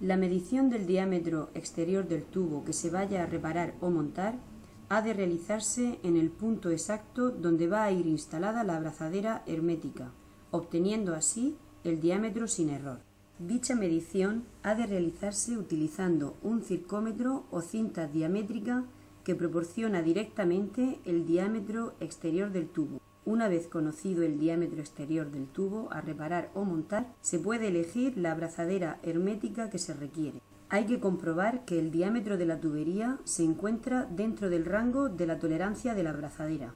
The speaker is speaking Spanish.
La medición del diámetro exterior del tubo que se vaya a reparar o montar ha de realizarse en el punto exacto donde va a ir instalada la abrazadera hermética, obteniendo así el diámetro sin error. Dicha medición ha de realizarse utilizando un circómetro o cinta diamétrica que proporciona directamente el diámetro exterior del tubo. Una vez conocido el diámetro exterior del tubo a reparar o montar, se puede elegir la abrazadera hermética que se requiere. Hay que comprobar que el diámetro de la tubería se encuentra dentro del rango de la tolerancia de la abrazadera.